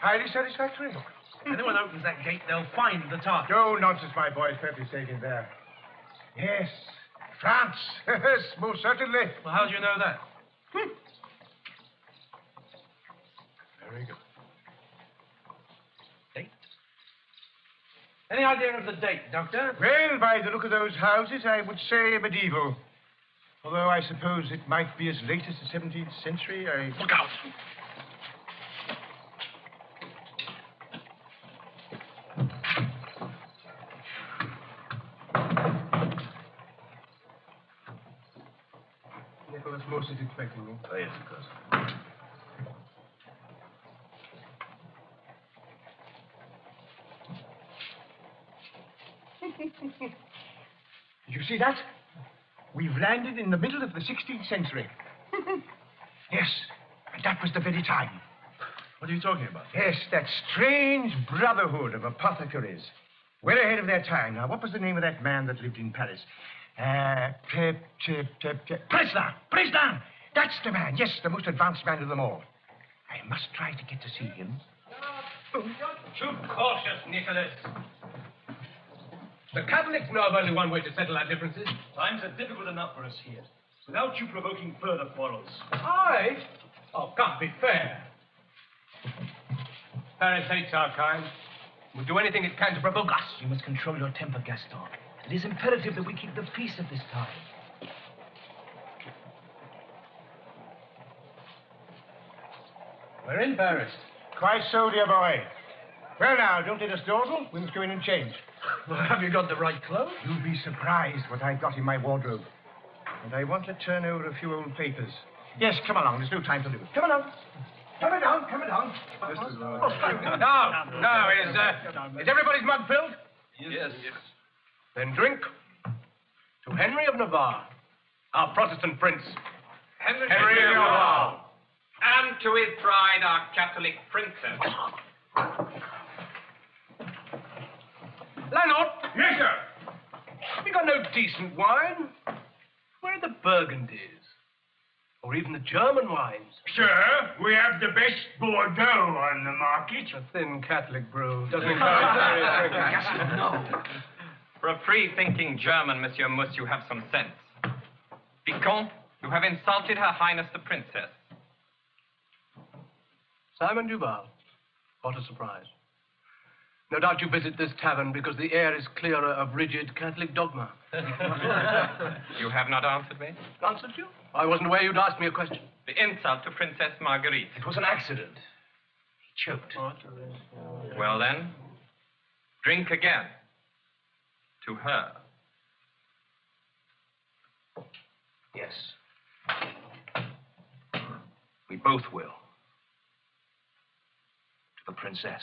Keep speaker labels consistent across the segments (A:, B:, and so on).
A: Highly satisfactory.
B: If anyone opens that gate, they'll find the target.
A: No nonsense, my boy. It's perfectly safe in there. Yes, France. Yes, most certainly.
B: Well, how do you know that? Hmm.
A: Very good.
B: Date? Any idea of the date, Doctor?
A: Well, by the look of those houses, I would say medieval. Although I suppose it might be as late as the 17th century. I...
B: Look out!
A: Nicholas Muss is expecting me.
B: Oh, yes, of course.
A: Did you see that? We've landed in the middle of the 16th century. yes, and that was the very time.
B: What are you talking about?
A: Yes, that strange brotherhood of apothecaries. Well ahead of their time. Now, what was the name of that man that lived in Paris? Uh, P- P- P- P- Preslin! Preslin! That's the man. Yes, the most advanced man of them all. I must try to get to see him.
C: You're too cautious, Nicholas. The Catholics know of only one way to settle our differences.
D: Times are difficult enough for us here, without you provoking further quarrels.
C: I? Oh, can't be fair. Paris hates our kind. Will do anything it can to provoke us.
B: You must control your temper, Gaston. It is imperative that we keep the peace at this time.
C: We're in Paris.
A: Quite so, dear boy. Well, now, don't let us dawdle. We must go in and change.
B: Well, have you got the right clothes?
A: You'll be surprised what I've got in my wardrobe. And I want to turn over a few old papers. Yes, come along. There's no time to lose. Come along. Come it down, come it down.
C: Now, now, is, uh, is everybody's mug filled?
D: Yes. yes.
C: Then drink to Henry of Navarre, our Protestant prince.
E: Henry,
C: Henry of Navarre.
E: And to his bride, our Catholic princess.
C: Landlord,
A: Yes, sir.
C: we got no decent wine. Where are the Burgundies? Or even the German wines?
D: Sir, we have the best Bordeaux on the market.
C: A thin Catholic brew. Doesn't encourage serious drinking.
B: No.
E: For a free-thinking German, Monsieur Muss, you have some sense. Vicomte, you have insulted Her Highness the Princess.
C: Simon Duval. What a surprise. No doubt you visit this tavern because the air is clearer of rigid Catholic dogma.
E: You have not answered me?
C: Answered you? I wasn't aware you'd ask me a question.
E: The insult to Princess Marguerite.
B: It was an accident. He choked.
E: Well then, drink again. To her.
B: Yes. We both will. To the princess.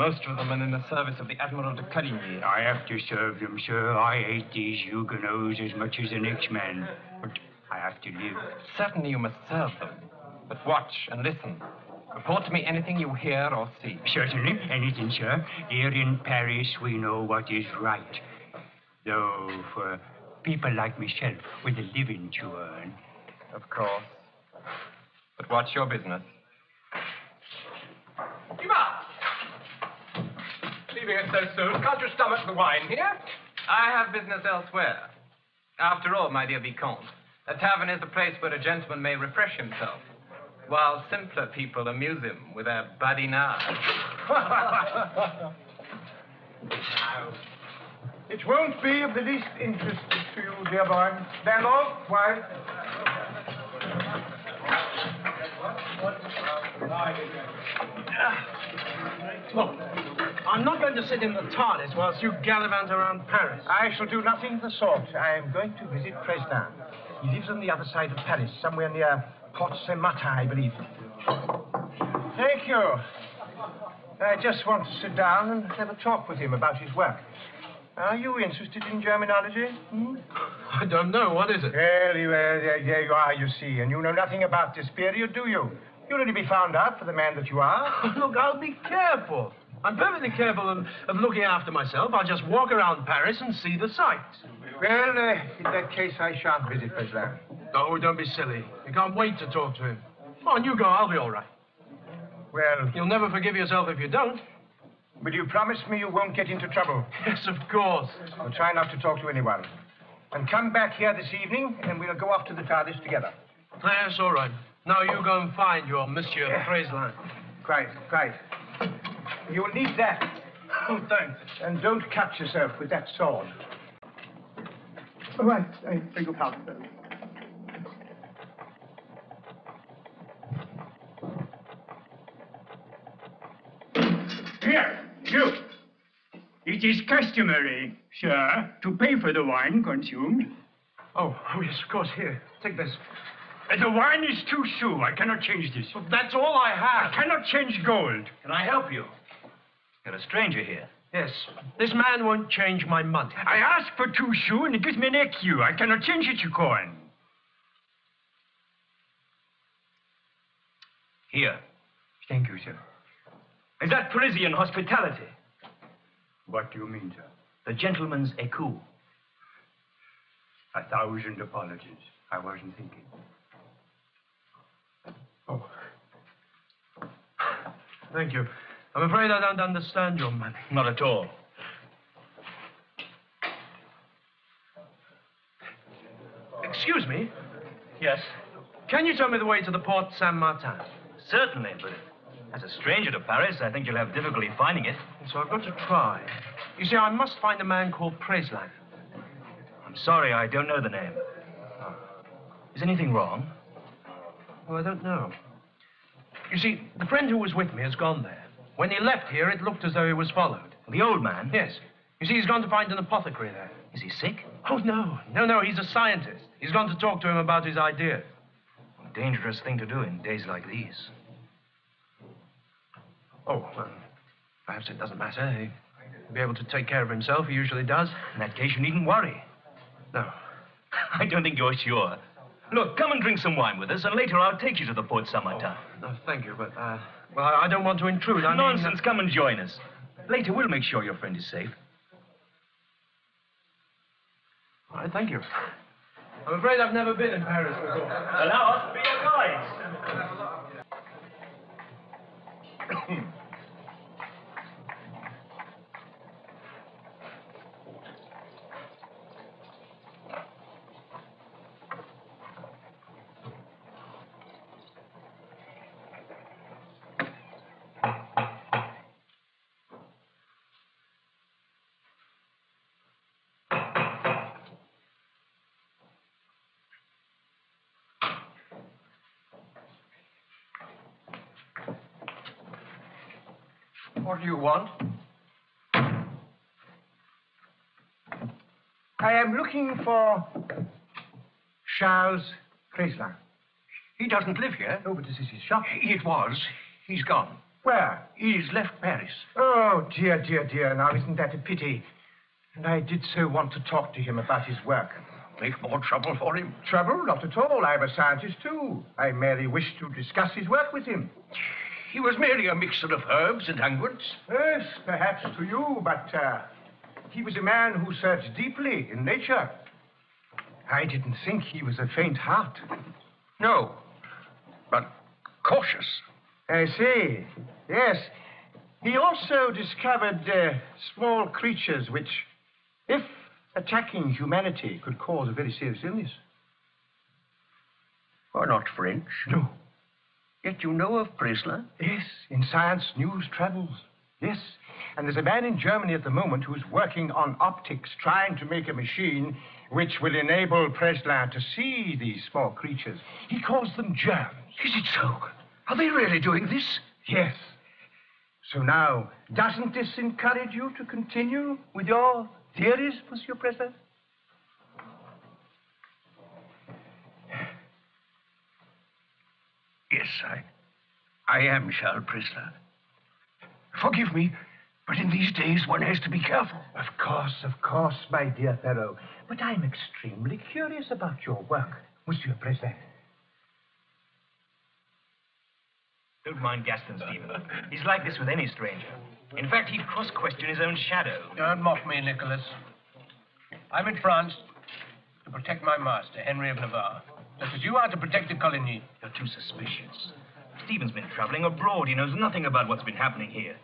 E: Most of them are in the service of the Admiral de Coligny.
F: I have to serve them, sir. I hate these Huguenots as much as the next man. But I have to live.
E: Certainly you must serve them. But watch and listen. Report to me anything you hear or see.
F: Certainly, anything, sir. Here in Paris, we know what is right. Though, for people like myself with a living to earn,
E: Of course. But what's your business?
B: Leaving it so soon. Can't you stomach the wine here?
E: I have business elsewhere. After all, my dear Vicomte, a tavern is a place where a gentleman may refresh himself, while simpler people amuse him with their badinage.
A: It won't be of the least interest to you, dear boy. Landlord, why?
D: Look, I'm not going to sit in the TARDIS whilst you gallivant around Paris.
A: I shall do nothing of the sort. I am going to visit Preslin. He lives on the other side of Paris, somewhere near Port Saint Martin, I believe. Thank you. I just want to sit down and have a talk with him about his work. Are you interested in Germanology? Hmm?
B: I don't know. What is it?
A: Well, you, uh, there, there you are, you see, and you know nothing about this period, do you? You'll only be found out for the man that you are.
D: Look, I'll be careful. I'm perfectly careful of, of looking after myself. I'll just walk around Paris and see the sights.
A: Well, uh, in that case, I shan't visit Preslin.
B: Oh, don't be silly. You can't wait to talk to him. Come on, you go. I'll be all right.
A: Well,
B: You'll never forgive yourself if you don't.
A: will you promise me you won't get into trouble?
B: Yes, of course.
A: I'll try not to talk to anyone. And come back here this evening, and we'll go off to the TARDIS together.
B: Yes, all right. Now you go and find your Monsieur Preslin.
A: Quite, quite. You'll need that.
G: Oh, thanks.
A: And don't cut yourself with that sword.
G: All right. I beg your pardon, sir.
F: Here, you. It is customary, sir, to pay for the wine consumed.
B: Oh, oh, yes, of course. Here, take this.
F: Uh, The wine is two sous. I cannot change this.
B: Well, that's all I have.
F: I cannot change gold.
D: Can I help you? You're a stranger here.
B: Yes, this man won't change my money.
F: I ask for two sous and he gives me an écu. I cannot change it to coin.
D: Here.
F: Thank you, sir.
D: Is that Parisian hospitality?
F: What do you mean, sir?
D: The gentleman's écu.
F: A thousand apologies. I wasn't thinking. Oh.
B: Thank you. I'm afraid I don't understand your money.
D: Not at all.
B: Excuse me.
D: Yes?
B: Can you tell me the way to the Port Saint Martin?
D: Certainly, but as a stranger to Paris, I think you'll have difficulty finding it.
B: So I've got to try. You see, I must find a man called Preslin.
D: I'm sorry, I don't know the name. Ah. Is anything wrong?
B: Oh, I don't know. You see, the friend who was with me has gone there. When he left here, it looked as though he was followed.
D: The old man?
B: Yes. You see, he's gone to find an apothecary there.
D: Is he sick?
B: Oh, no. No, no, he's a scientist. He's gone to talk to him about his ideas.
D: A dangerous thing to do in days like these.
B: Oh, well, perhaps it doesn't matter. He'll be able to take care of himself. He usually does.
D: In that case, you needn't worry.
B: No.
D: I don't think you're sure. Look, come and drink some wine with us, and later I'll take you to the Port Saint-Martin.
B: No, thank you, but, uh, well, I don't want to intrude. I mean,
D: Nonsense. Come and join us. Later, we'll make sure your friend is safe.
B: All right, thank you. I'm afraid I've never been in Paris before.
D: Allow us to be your guides. Hmm.
B: What do you want?
A: I am looking for Charles Preslin.
F: He doesn't live here.
A: Oh, but this is his shop.
F: It was. He's gone.
A: Where?
H: He's left Paris.
A: Oh, dear, dear, dear. Now, isn't that a pity? And I did so want to talk to him about his work.
H: Make more trouble for him.
A: Trouble? Not at all. I'm a scientist, too. I merely wish to discuss his work with him.
H: He was merely a mixture of herbs and unguents.
A: Yes, perhaps to you, but uh, he was a man who searched deeply in nature. I didn't think he was a faint heart.
H: No, but cautious.
A: I see. Yes. He also discovered uh, small creatures which, if attacking humanity, could cause a very serious illness.
H: Are not French.
A: No.
H: Yet you know of Preslin?
A: Yes, in science, news travels. Yes. And there's a man in Germany at the moment who's working on optics, trying to make a machine which will enable Preslin to see these small creatures. He calls them germs.
H: Is it so? Are they really doing this?
A: Yes. So now, doesn't this encourage you to continue with your theories, Monsieur Preslin?
H: I. I am Charles Preslin. Forgive me, but in these days one has to be careful.
A: Of course, of course, my dear fellow. But I'm extremely curious about your work, Monsieur Preslin.
D: Don't mind Gaston, Stephen. He's like this with any stranger. In fact, he'd cross-question his own shadow.
C: Don't mock me, Nicholas. I'm in France to protect my master, Henry of Navarre. Just as you are to protect the colony.
D: You're too suspicious. Stephen's been traveling abroad. He knows nothing about what's been happening here.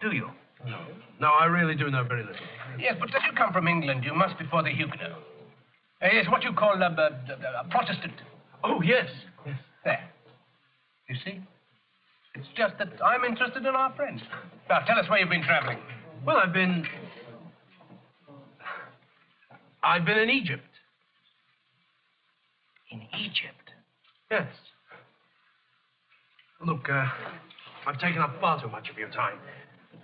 D: Do you?
B: No, No, I really do know very little.
C: Yes, but as you come from England, you must be for the Huguenot. Uh, yes, what you call a, a, a Protestant.
B: Oh, yes. Yes.
C: There. You see? It's just that I'm interested in our friend. Now, tell us where you've been traveling.
B: Well, I've been. I've been in Egypt.
D: In Egypt?
B: Yes. Look, uh, I've taken up far too much of your time.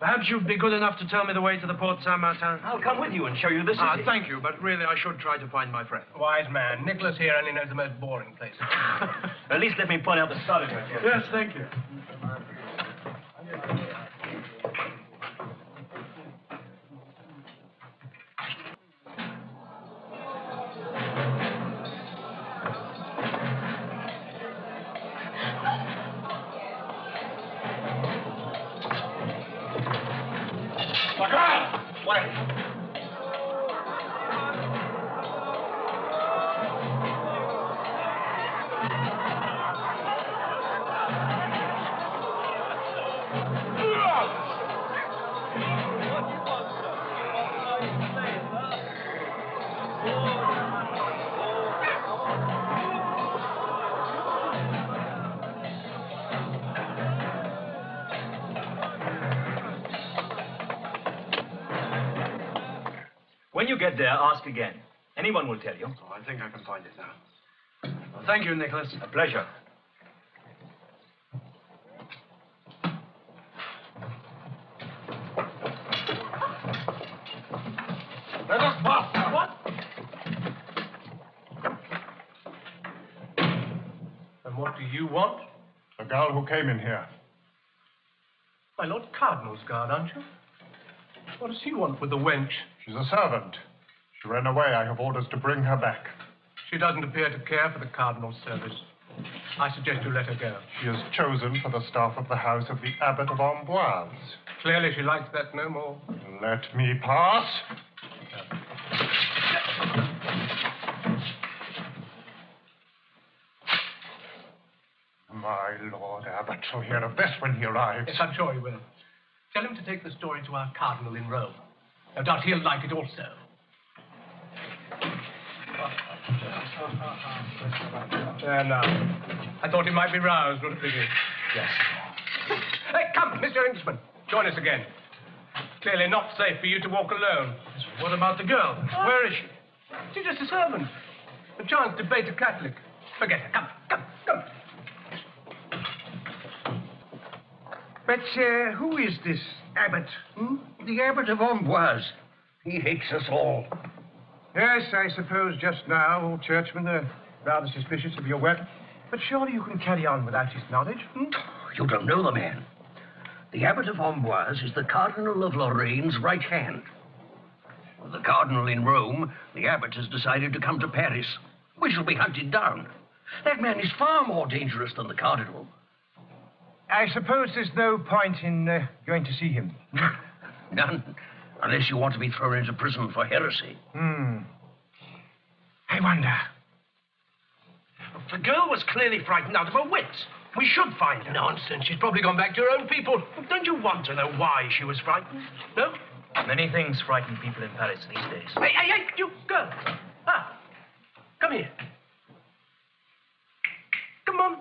B: Perhaps you'd be good enough to tell me the way to the Port Saint-Martin?
D: I'll come with you and show you the city.
B: Ah, thank you, but really I should try to find my friend.
C: Wise man. Nicholas here only knows the most boring places.
D: At least let me point out the starting point.
B: Yes, thank you.
D: When you get there, ask again. Anyone will tell you.
B: Oh, I think I can find it now. Well, thank you, Nicholas.
D: A pleasure.
A: Let us pass. What?
C: and what do you want?
I: The girl who came in here.
C: My Lord Cardinal's guard, aren't you? What does he want with the wench?
I: She's a servant. She ran away. I have orders to bring her back.
C: She doesn't appear to care for the Cardinal's service. I suggest you let her go.
I: She is chosen for the staff of the house of the Abbot of Amboise.
C: Clearly, she likes that no more.
I: Let me pass. My Lord Abbot shall hear of this when he arrives.
C: Yes, I'm sure he will. Tell him to take the story to our Cardinal in Rome. No doubt he'll like it also. There now. I thought he might be roused. A pity.
B: Yes.
C: Hey, come, Mr. Englishman. Join us again. Clearly not safe for you to walk alone.
B: What about the girl? Where is she?
C: She's just a servant. A chance to bait a Catholic. Forget her. Come, come, come.
A: But uh, who is this abbot? Hmm?
H: The Abbot of Amboise. He hates us all.
A: Yes, I suppose just now all churchmen are rather suspicious of your work. But surely you can carry on without his knowledge. Hmm?
H: You don't know the man. The Abbot of Amboise is the Cardinal of Lorraine's right hand. The Cardinal in Rome, the Abbot has decided to come to Paris. We shall be hunted down. That man is far more dangerous than the Cardinal.
A: I suppose there's no point in uh, going to see him.
H: None, unless you want to be thrown into prison for heresy.
A: Hmm. I wonder.
B: The girl was clearly frightened out of her wits. We should find her.
C: Nonsense. She's probably gone back to her own people.
B: Don't you want to know why she was frightened? No?
D: Many things frighten people in Paris these days.
B: Hey, hey, hey, you girl. Ah, come here. Come on.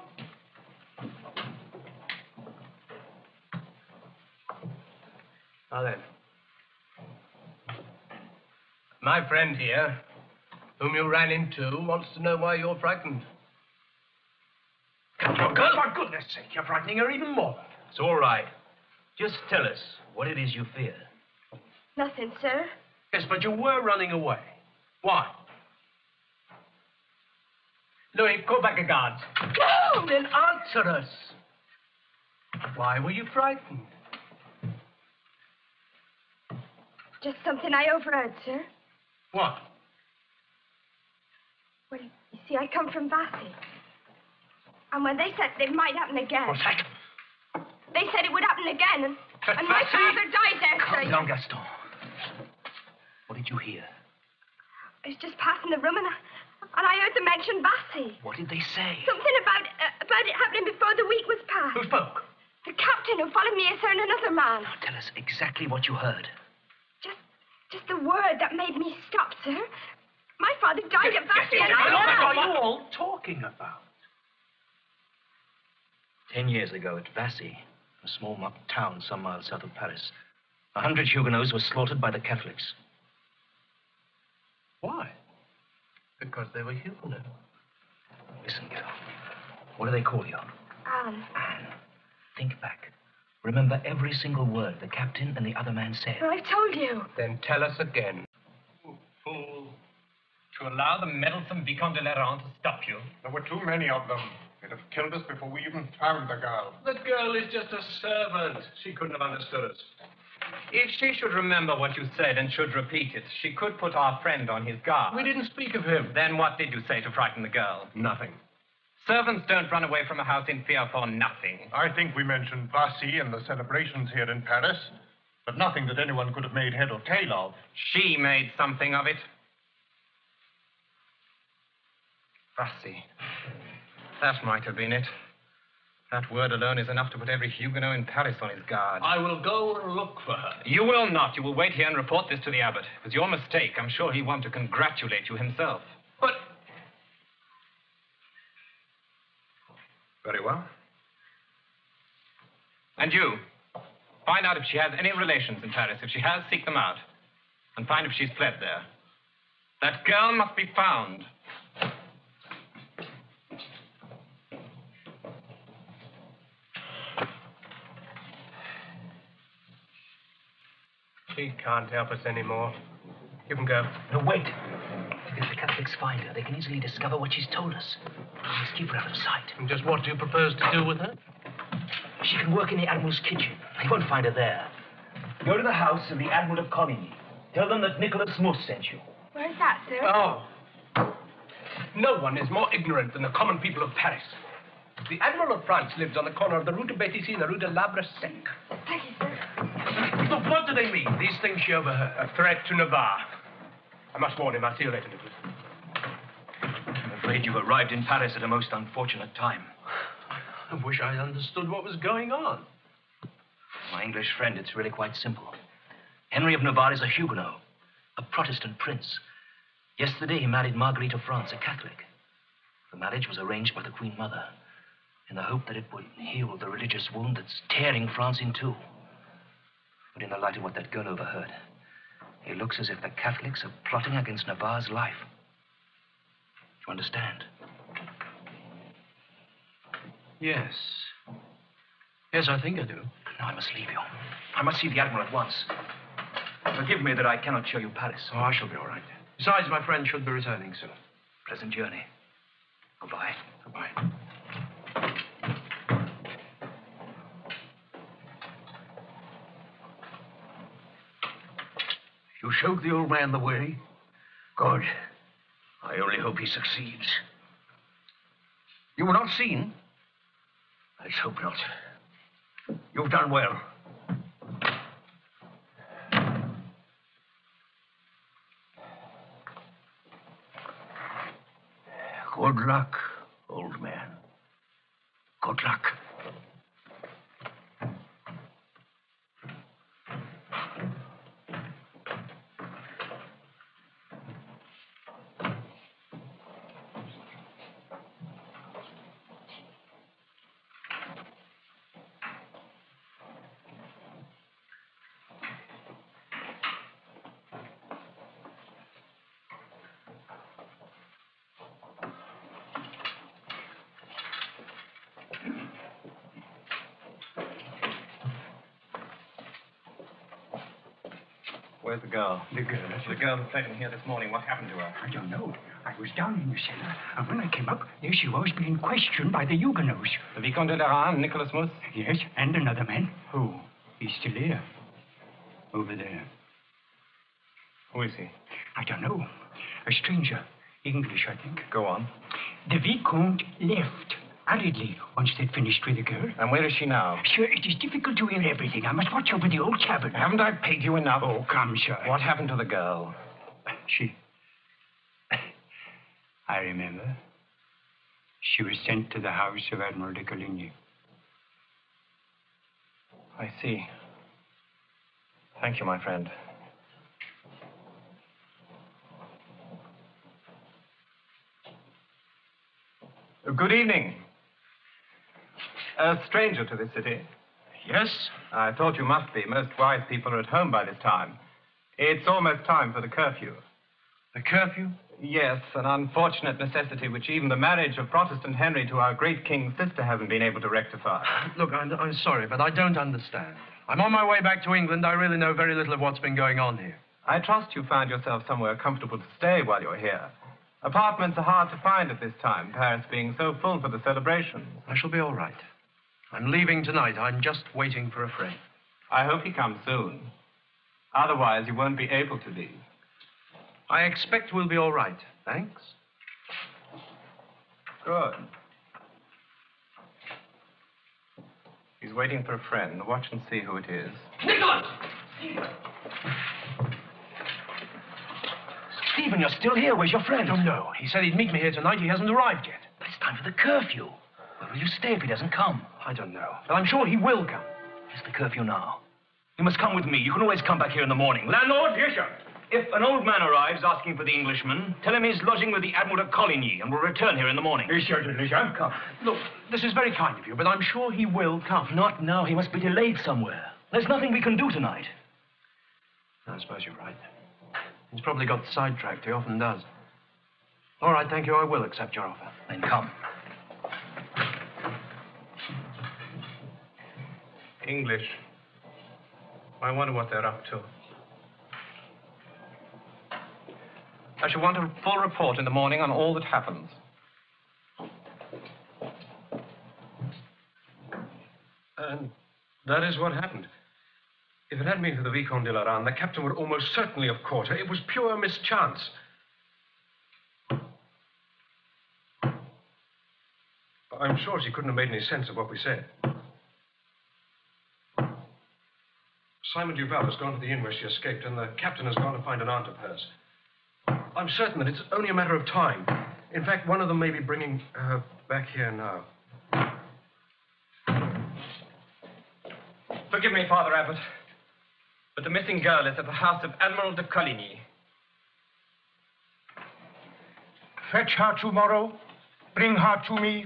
B: Now then.
C: My friend here, whom you ran into, wants to know why you're frightened.
B: Come on, girl. For goodness sake, you're frightening her even more.
D: It's all right. Just tell us what it is you fear.
J: Nothing, sir.
B: Yes, but you were running away. Why? Louis, call back the guards.
C: No! Then answer us. Why were you frightened?
J: Just something I overheard, sir.
B: What?
J: Well, you see, I come from Vassy. And when they said it might happen again,
B: What's that?
J: they said it would happen again, and, and my father died there, sir.
D: Calm down, Gaston. What did you hear?
J: I was just passing the room, and I, and I heard them mention Vassy.
D: What did they say?
J: Something about uh, about it happening before the week was
B: past.
J: Who
B: spoke?
J: The captain who followed me there and another man.
D: Now tell us exactly what you heard.
J: Just just the word that made me stop, sir. My father died at Vassy, and
B: What are you all talking about?
D: Ten years ago at Vassy, a small mock town some miles south of Paris, a hundred Huguenots were slaughtered by the Catholics.
C: Why? Because they were Huguenot.
D: Listen, girl. What do they call you?
J: Anne.
D: Anne. Think back. Remember every single word the captain and the other man said.
J: well, I've told you.
C: Then tell us again.
E: Oh, fool. To allow the meddlesome Vicomte de Lerans to stop you.
I: There were too many of them. They'd have killed us before we even found the girl.
C: The girl is just a servant. She couldn't have understood us.
E: If she should remember what you said and should repeat it, she could put our friend on his guard.
C: We didn't speak of him.
E: Then what did you say to frighten the girl?
C: Nothing.
E: Servants don't run away from a house in fear for nothing.
I: I think we mentioned Vassy and the celebrations here in Paris, but nothing that anyone could have made head or tail of.
E: She made something of it. Vassy. That might have been it. That word alone is enough to put every Huguenot in Paris on his guard.
C: I will go and look for her.
E: You will not. You will wait here and report this to the abbot. It was your mistake. I'm sure he'll want to congratulate you himself.
C: But
E: Very well. And you, find out if she has any relations in Paris. If she has, seek them out. And find if she's fled there. That girl must be found.
C: she can't help us anymore. You can go.
D: No, wait. If the Catholics find her, they can easily discover what she's told us. We must keep her out of sight.
C: And just what do you propose to do with her?
D: She can work in the Admiral's kitchen. They won't find her there. Go to the house of the Admiral of Coligny. Tell them that Nicholas Muss sent you.
J: Where's that, sir?
C: Oh. No one is more ignorant than the common people of Paris. The Admiral of France lives on the corner of the Rue de Béthysy and the Rue de l'Arbre Sec.
J: Thank you, sir.
B: Look, what do they mean, these things she overheard?
C: A threat to Navarre. I must warn him. I'll see you later, Nicholas.
D: I'm afraid you've arrived in Paris at a most unfortunate time.
B: I wish I understood what was going on.
D: My English friend, it's really quite simple. Henry of Navarre is a Huguenot, a Protestant prince. Yesterday, he married Marguerite of France, a Catholic. The marriage was arranged by the Queen Mother in the hope that it would heal the religious wound that's tearing France in two. But in the light of what that girl overheard, it looks as if the Catholics are plotting against Navarre's life. Do you understand?
B: Yes. Yes, I think I do.
D: Now I must leave you. I must see the Admiral at once. Forgive me that I cannot show you Paris.
B: Oh, I shall be all right. Besides, my friend should be returning soon.
D: Pleasant journey. Goodbye.
B: Goodbye.
H: You showed the old man the way? Good. I only hope he succeeds. You were not seen? Let's hope not. You've done well. Good luck, old man. Good luck.
E: Where's the girl?
F: The girl.
E: The girl who played in here this morning. What happened to her?
F: I don't know. I was down in the cellar, and when I came up, there she was being questioned by the Huguenots.
E: The Vicomte de Lerans, Nicholas Muss?
F: Yes, and another man. Who? He's still here. Over there.
E: Who is he?
F: I don't know. A stranger. English, I think.
E: Go on.
F: The Vicomte left hurriedly once they'd finished with the girl.
E: And where is she now?
F: Sir, it is difficult to hear everything. I must watch over the old cabin.
E: Haven't I paid you enough?
F: Oh, come, sir.
E: What happened to the girl?
F: She. I remember. She was sent to the house of Admiral de Coligny.
E: I see. Thank you, my friend. Good evening. A stranger to this city.
F: Yes?
E: I thought you must be. Most wise people are at home by this time. It's almost time for the curfew.
F: The curfew?
E: Yes, an unfortunate necessity which even the marriage of Protestant Henry to our great king's sister hasn't been able to rectify.
B: Look, I'm, I'm sorry, but I don't understand. I'm on my way back to England. I really know very little of what's been going on here.
E: I trust you find yourself somewhere comfortable to stay while you're here. Apartments are hard to find at this time, Paris being so full for the celebration.
B: I shall be all right. I'm leaving tonight. I'm just waiting for a friend.
E: I hope he comes soon. Otherwise, you won't be able to leave.
B: I expect we'll be all right. Thanks.
E: Good. He's waiting for a friend. Watch and see who it is.
D: Nicholas! Stephen, you're still here. Where's your friend?
B: I don't know. He said he'd meet me here tonight. He hasn't arrived yet.
D: But it's time for the curfew. Where will you stay if he doesn't come?
B: I don't know. But I'm sure he will come.
D: It's the curfew now. You must come with me. You can always come back here in the morning. Landlord? Yes, sir. If an old man arrives asking for the Englishman, tell him he's lodging with the Admiral de Coligny and will return here in the morning.
F: Yes, certainly, sir. Come.
B: Look, this is very kind of you, but I'm sure he will come.
D: Not now. He must be delayed somewhere. There's nothing we can do tonight.
B: I suppose you're right. He's probably got sidetracked. He often does. All right, thank you. I will accept your offer.
D: Then come.
E: English. I wonder what they're up to. I shall want a full report in the morning on all that happens.
I: And that is what happened. If it hadn't been for the Vicomte de Lerans, the captain would almost certainly have caught her. It was pure mischance. I'm sure she couldn't have made any sense of what we said. Simon Duval has gone to the inn where she escaped, and the captain has gone to find an aunt of hers. I'm certain that it's only a matter of time. In fact, one of them may be bringing her back here now.
E: Forgive me, Father Abbot, but the missing girl is at the house of Admiral de Coligny.
A: Fetch her tomorrow. Bring her to me